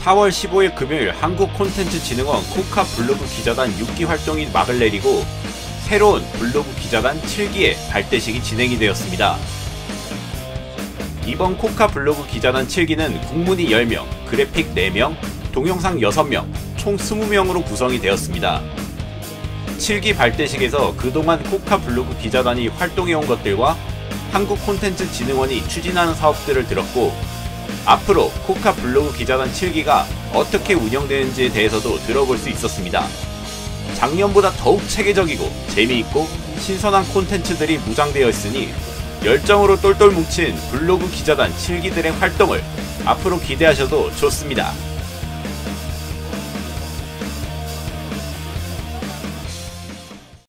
4월 15일 금요일 한국콘텐츠진흥원 코카 블로그 기자단 6기 활동이 막을 내리고 새로운 블로그 기자단 7기의 발대식이 진행이 되었습니다. 이번 코카 블로그 기자단 7기는 국문이 10명, 그래픽 4명, 동영상 6명, 총 20명으로 구성이 되었습니다. 7기 발대식에서 그동안 코카 블로그 기자단이 활동해온 것들과 한국 콘텐츠 진흥원이 추진하는 사업들을 들었고 앞으로 코카 블로그 기자단 7기가 어떻게 운영되는지에 대해서도 들어볼 수 있었습니다. 작년보다 더욱 체계적이고 재미있고 신선한 콘텐츠들이 무장되어 있으니 열정으로 똘똘 뭉친 블로그 기자단 7기들의 활동을 앞으로 기대하셔도 좋습니다.